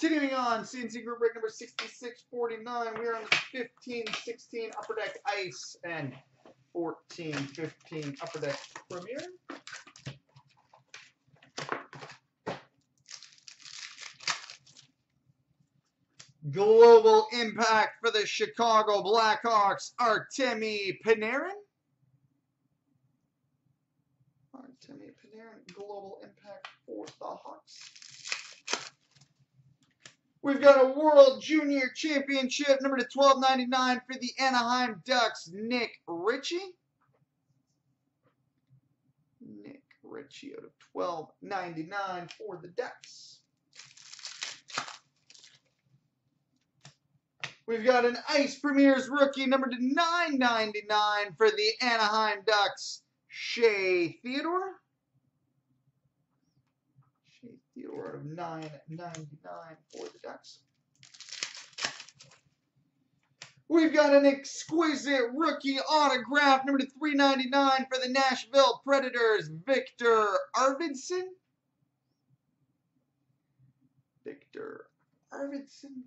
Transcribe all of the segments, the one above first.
Continuing on, CNC group break number 6649. We are on the 15 16 Upper Deck Ice and 14 15 Upper Deck Premier. Global impact for the Chicago Blackhawks, Artemi Panarin. Artemi Panarin, global impact for the Hawks. We've got a World Junior Championship, number to 1299 for the Anaheim Ducks, Nick Ritchie. Nick Ritchie out of 1299 for the Ducks. We've got an Ice Premier's rookie, number to 999 for the Anaheim Ducks, Shea Theodore. Theodore of 999 for the Ducks. We've got an exquisite rookie autograph, number to 399 for the Nashville Predators, Victor Arvidsson. Victor Arvidsson.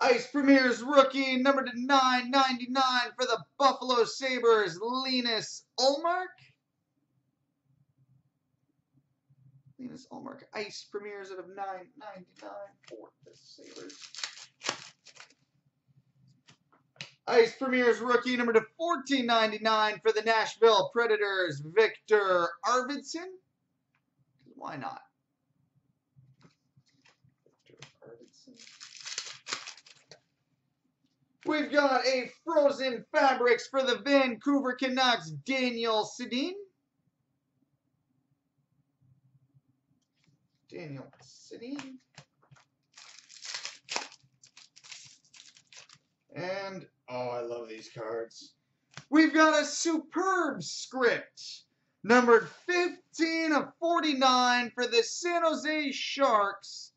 Ice Premier's rookie, number to 999 for the Buffalo Sabres, Linus Ullmark. Linus Ullmark. Ice premieres out of 999 for the Sabres. Ice premieres rookie, number to 1499 for the Nashville Predators, Victor Arvidsson. Why not? We've got a Frozen Fabrics for the Vancouver Canucks, Daniel Sedin. Daniel Sedin. And, oh, I love these cards. We've got a superb script. Numbered 15 of 49 for the San Jose Sharks,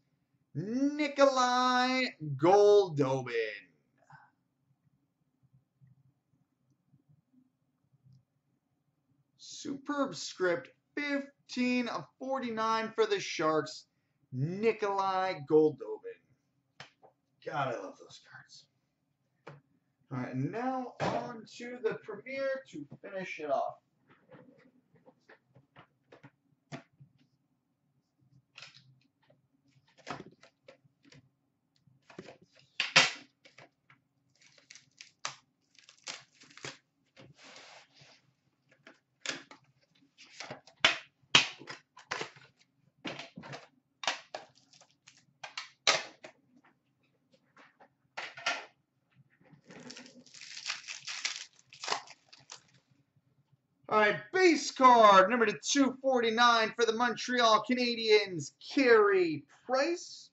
Nikolai Goldobin. Superb script, 15 of 49 for the Sharks, Nikolai Goldobin. God, I love those cards. All right, now on to the premiere to finish it off. All right, base card number to 249 for the Montreal Canadiens, Carey Price.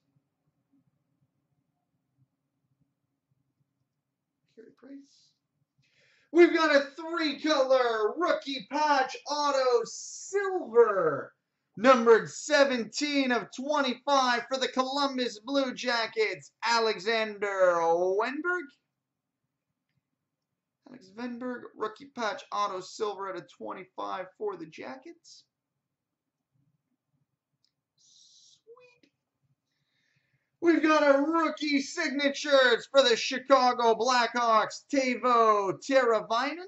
Carey Price. We've got a three-color rookie patch auto silver, numbered 17 of 25 for the Columbus Blue Jackets, Alexander Wennberg. Alex Wennberg, rookie patch, auto silver at a 25 for the Jackets. Sweet. We've got a rookie signatures for the Chicago Blackhawks, Teuvo Teravainen.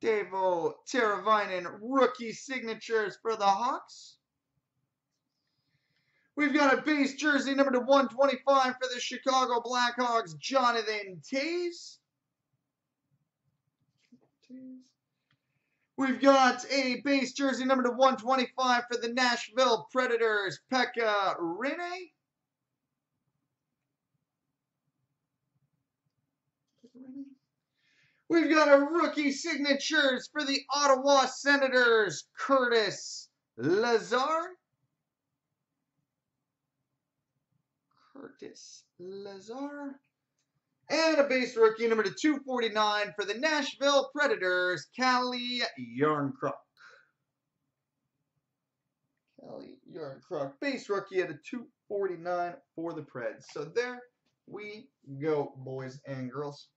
Teuvo Teravainen, rookie signatures for the Hawks. We've got a base jersey number to 125 for the Chicago Blackhawks, Jonathan Toews. We've got a base jersey number to 125 for the Nashville Predators, Pekka Rinne. We've got a rookie signatures for the Ottawa Senators, Curtis Lazar. Curtis Lazar. And a base rookie number to 249 for the Nashville Predators, Calle Jarnkrok. Calle Jarnkrok, base rookie at a 249 for the Preds. So there we go, boys and girls.